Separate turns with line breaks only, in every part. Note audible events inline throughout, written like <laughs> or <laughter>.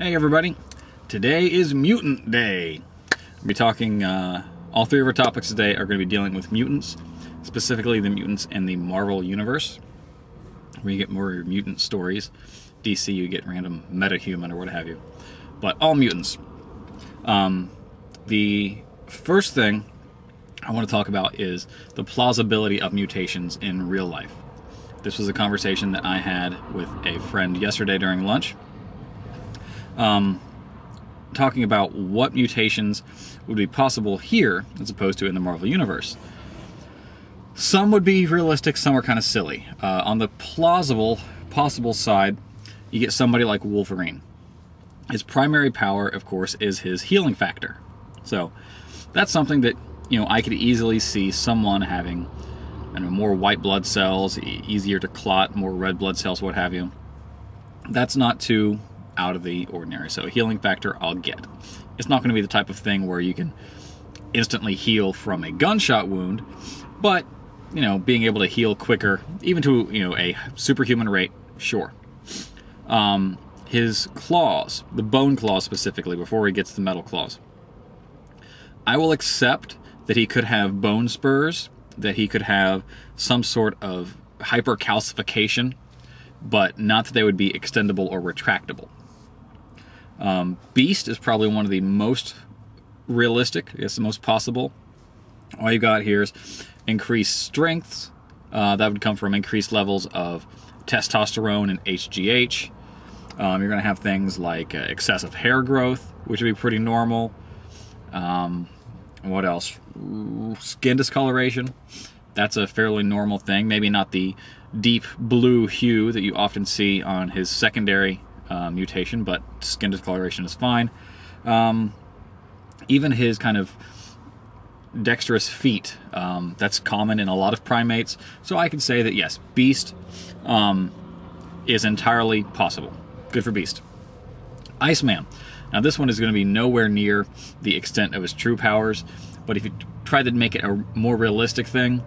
Hey everybody, today is Mutant Day. We'll be talking, uh, all three of our topics today are going to be dealing with mutants, specifically the mutants in the Marvel Universe, where you get more mutant stories. DC, you get random metahuman or what have you. But all mutants. Um, the first thing I want to talk about is the plausibility of mutations in real life. This was a conversation that I had with a friend yesterday during lunch um, talking about what mutations would be possible here as opposed to in the Marvel Universe. Some would be realistic, some are kind of silly. Uh, on the plausible, possible side, you get somebody like Wolverine. His primary power, of course, is his healing factor. So that's something that you know I could easily see someone having you know, more white blood cells, easier to clot, more red blood cells, what have you. That's not too out of the ordinary. So a healing factor I'll get. It's not going to be the type of thing where you can instantly heal from a gunshot wound, but you know, being able to heal quicker, even to you know a superhuman rate, sure. Um, his claws, the bone claws specifically, before he gets the metal claws. I will accept that he could have bone spurs, that he could have some sort of hypercalcification, but not that they would be extendable or retractable. Um, Beast is probably one of the most realistic, I guess the most possible. All you got here is increased strengths. Uh, that would come from increased levels of testosterone and HGH. Um, you're going to have things like uh, excessive hair growth, which would be pretty normal. Um, what else? Skin discoloration. That's a fairly normal thing. Maybe not the deep blue hue that you often see on his secondary uh, mutation, but skin discoloration is fine. Um, even his kind of dexterous feet, um, that's common in a lot of primates. So I can say that yes, Beast um, is entirely possible. Good for Beast. Iceman. Now this one is going to be nowhere near the extent of his true powers, but if you try to make it a more realistic thing,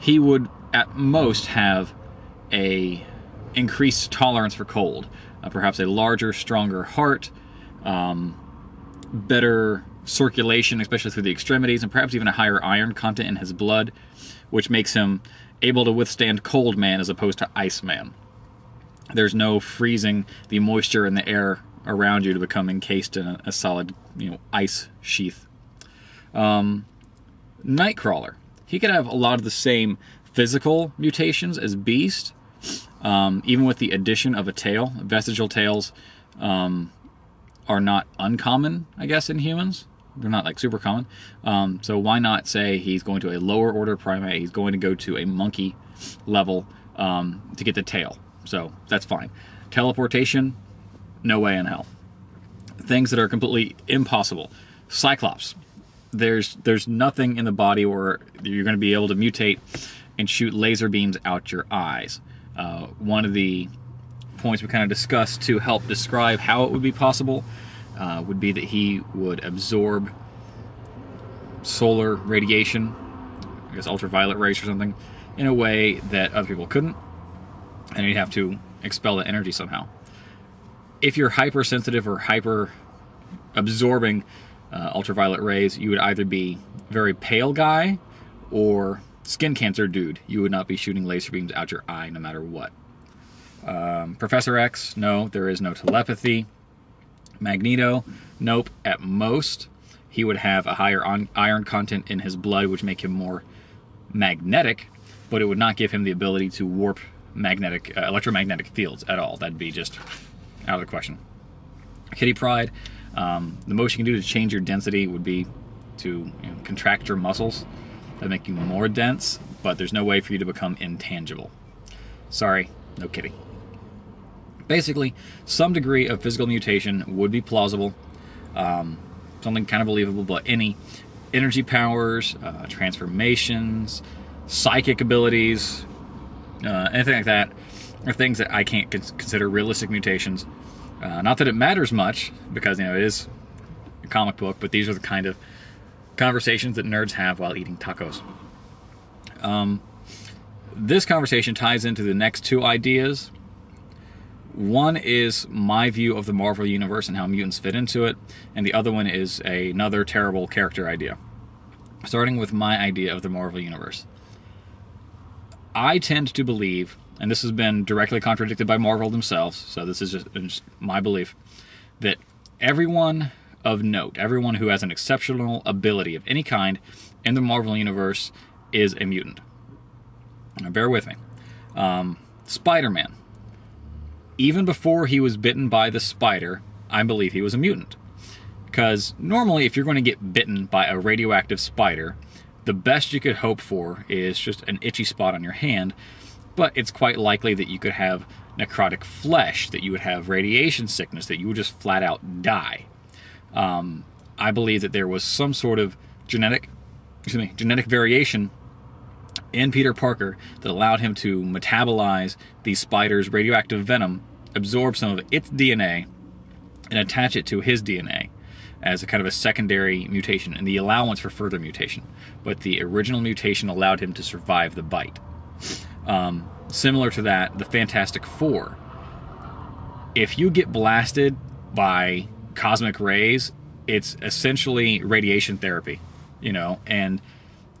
he would at most have a increased tolerance for cold, uh, perhaps a larger, stronger heart, um, better circulation, especially through the extremities, and perhaps even a higher iron content in his blood, which makes him able to withstand cold man as opposed to ice man. There's no freezing the moisture in the air around you to become encased in a, a solid, you know, ice sheath. Um, Nightcrawler. He could have a lot of the same physical mutations as Beast, um, even with the addition of a tail. Vestigial tails um, are not uncommon, I guess, in humans. They're not like super common. Um, so why not say he's going to a lower order primate? He's going to go to a monkey level um, to get the tail. So that's fine. Teleportation, no way in hell. Things that are completely impossible. Cyclops. There's there's nothing in the body where you're going to be able to mutate and shoot laser beams out your eyes. Uh, one of the points we kind of discussed to help describe how it would be possible uh, would be that he would absorb solar radiation, I guess ultraviolet rays or something, in a way that other people couldn't, and he'd have to expel the energy somehow. If you're hypersensitive or hyper absorbing uh, ultraviolet rays, you would either be very pale guy or skin cancer dude. You would not be shooting laser beams out your eye no matter what. Um, Professor X, no, there is no telepathy. Magneto, nope. At most, he would have a higher on- iron content in his blood, which make him more magnetic, but it would not give him the ability to warp magnetic uh, electromagnetic fields at all. That'd be just out of the question. Kitty Pryde, um, the most you can do to change your density would be to you know, contract your muscles that make you more dense, but there's no way for you to become intangible. Sorry, no kidding. Basically, some degree of physical mutation would be plausible, um, something kind of believable, but any energy powers, uh, transformations, psychic abilities, uh, anything like that, are things that I can't consider realistic mutations. Uh, not that it matters much, because you know it is a comic book, but these are the kind of conversations that nerds have while eating tacos. Um, this conversation ties into the next two ideas, One is my view of the Marvel Universe and how mutants fit into it, and the other one is a, another terrible character idea. Starting with my idea of the Marvel Universe. I tend to believe, and this has been directly contradicted by Marvel themselves, so this is just, just my belief, that everyone of note, everyone who has an exceptional ability of any kind in the Marvel Universe is a mutant. Now, bear with me. Um, Spider Man. Even before he was bitten by the spider, I believe he was a mutant. Because normally, if you're going to get bitten by a radioactive spider, the best you could hope for is just an itchy spot on your hand, but it's quite likely that you could have necrotic flesh, that you would have radiation sickness, that you would just flat out die. Um, I believe that there was some sort of genetic, excuse me, genetic variation in Peter Parker that allowed him to metabolize the spider's radioactive venom, absorb some of its DNA, and attach it to his DNA as a kind of a secondary mutation and the allowance for further mutation. But the original mutation allowed him to survive the bite. Um, similar to that, the Fantastic Four. If you get blasted by cosmic rays, it's essentially radiation therapy, you know, and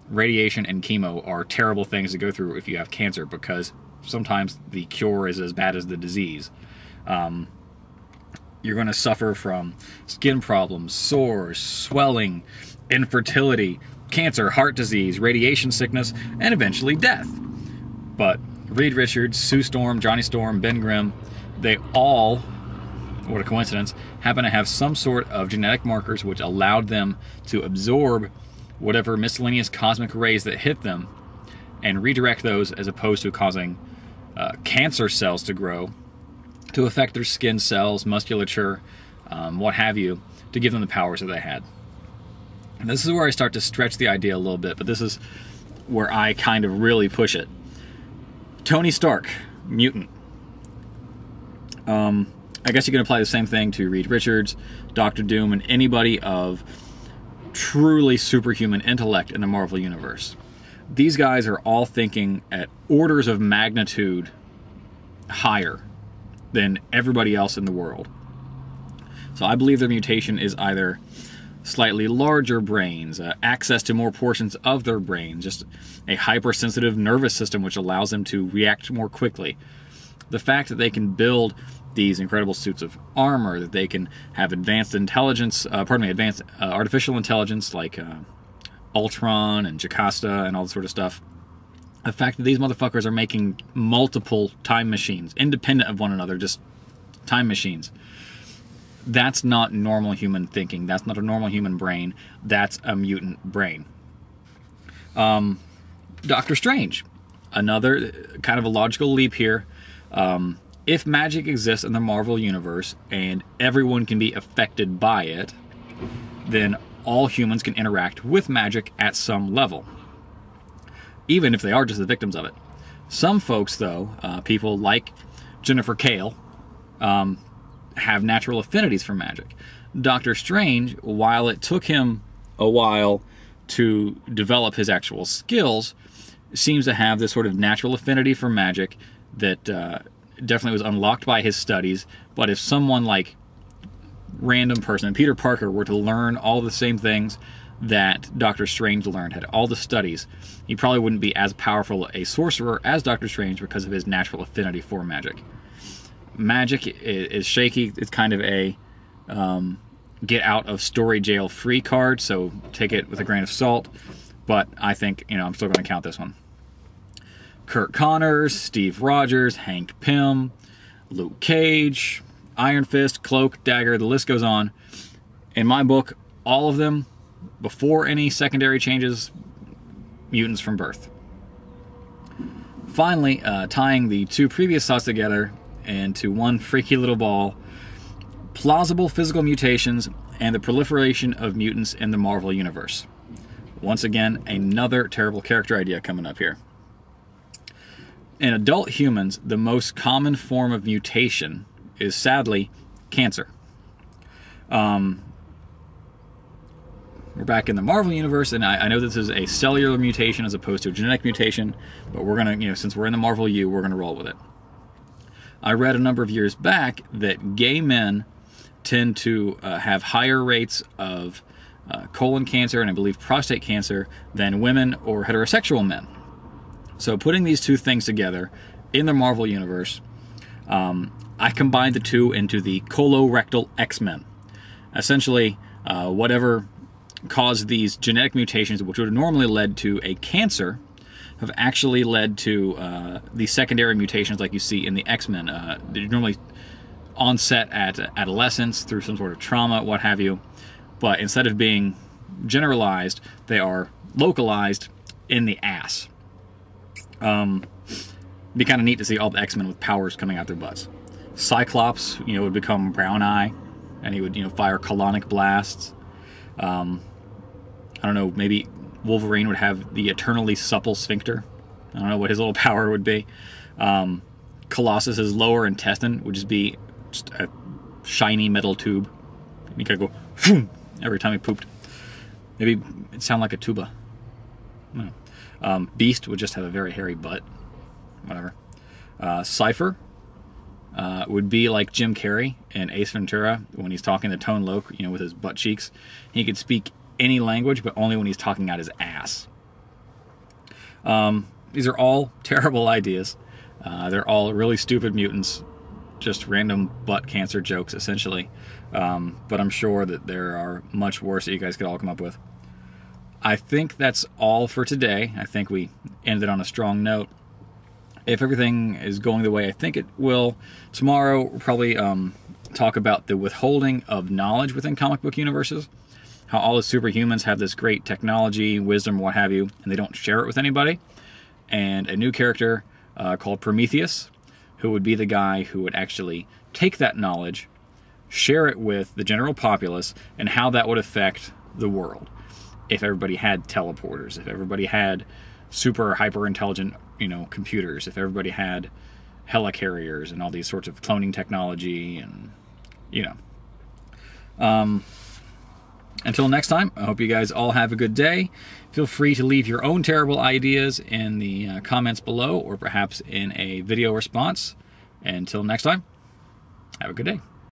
radiation and chemo are terrible things to go through if you have cancer because sometimes the cure is as bad as the disease. Um, you're going to suffer from skin problems, sores, swelling, infertility, cancer, heart disease, radiation sickness, and eventually death. But Reed Richards, Sue Storm, Johnny Storm, Ben Grimm, they all, what a coincidence, happen to have some sort of genetic markers which allowed them to absorb whatever miscellaneous cosmic rays that hit them and redirect those as opposed to causing uh, cancer cells to grow to affect their skin cells, musculature, um, what have you, to give them the powers that they had. And this is where I start to stretch the idea a little bit, but this is where I kind of really push it. Tony Stark, mutant. Um, I guess you can apply the same thing to Reed Richards, Doctor Doom, and anybody of truly superhuman intellect in the Marvel Universe. These guys are all thinking at orders of magnitude higher than everybody else in the world. So I believe their mutation is either slightly larger brains, uh, access to more portions of their brain, just a hypersensitive nervous system which allows them to react more quickly. The fact that they can build these incredible suits of armor, that they can have advanced intelligence, uh, pardon me, advanced uh, artificial intelligence like uh, Ultron and Jocasta and all this sort of stuff the fact that these motherfuckers are making multiple time machines, independent of one another, just time machines. That's not normal human thinking. That's not a normal human brain. That's a mutant brain. Um, Doctor Strange, another kind of a logical leap here. Um, if magic exists in the Marvel universe and everyone can be affected by it, then all humans can interact with magic at some level even if they are just the victims of it. Some folks, though, uh, people like Jennifer Kale, um, have natural affinities for magic. Doctor Strange, while it took him a while to develop his actual skills, seems to have this sort of natural affinity for magic that uh, definitely was unlocked by his studies. But if someone like random person, Peter Parker, were to learn all the same things that Doctor Strange learned, had all the studies, he probably wouldn't be as powerful a sorcerer as Doctor Strange because of his natural affinity for magic. Magic is shaky. It's kind of a um, get out of story jail free card, so take it with a grain of salt. But I think, you know, I'm still going to count this one. Curt Connors, Steve Rogers, Hank Pym, Luke Cage, Iron Fist, Cloak, Dagger, the list goes on. In my book, all of them before any secondary changes, mutants from birth. Finally, uh, tying the two previous thoughts together into one freaky little ball plausible physical mutations and the proliferation of mutants in the Marvel Universe. Once again, another terrible character idea coming up here. In adult humans, the most common form of mutation is sadly cancer. Um, we're back in the Marvel universe, and I, I, know this is a cellular mutation as opposed to a genetic mutation, but we're gonna, you know, since we're in the Marvel U, we're gonna roll with it. I read a number of years back that gay men tend to uh, have higher rates of uh, colon cancer and I believe prostate cancer than women or heterosexual men. So putting these two things together in the Marvel universe, um, I combined the two into the colorectal X-Men. Essentially, uh, whatever caused these genetic mutations, which would have normally led to a cancer, have actually led to uh, the secondary mutations like you see in the X-Men. Uh, they're normally onset at adolescence through some sort of trauma, what have you. But instead of being generalized, they are localized in the ass. Um, it'd be kind of neat to see all the X-Men with powers coming out their butts. Cyclops, you know, would become Brown Eye, and he would, you know, fire colonic blasts. Um, I don't know, maybe Wolverine would have the eternally supple sphincter. I don't know what his little <laughs> power would be. Um, Colossus's lower intestine would just be just a shiny metal tube. And he could go <laughs> every time he pooped. Maybe it sound like a tuba. Um, Beast would just have a very hairy butt. Whatever. Uh, Cypher uh, would be like Jim Carrey in Ace Ventura when he's talking to Tone Loc, you know, with his butt cheeks. He could speak any language, but only when he's talking out his ass. Um, these are all <laughs> terrible ideas. Uh, they're all really stupid mutants, just random butt cancer jokes, essentially. Um, but I'm sure that there are much worse that you guys could all come up with. I think that's all for today. I think we ended on a strong note. If everything is going the way I think it will, tomorrow we'll probably um, talk about the withholding of knowledge within comic book universes how all the superhumans have this great technology, wisdom, what have you, and they don't share it with anybody. And a new character uh, called Prometheus, who would be the guy who would actually take that knowledge, share it with the general populace, and how that would affect the world. If everybody had teleporters, if everybody had super hyper intelligent, you know, computers, if everybody had helicarriers and all these sorts of cloning technology and you know. Um, until next time, I hope you guys all have a good day. Feel free to leave your own terrible ideas in the uh, comments below or perhaps in a video response. Until next time, have a good day.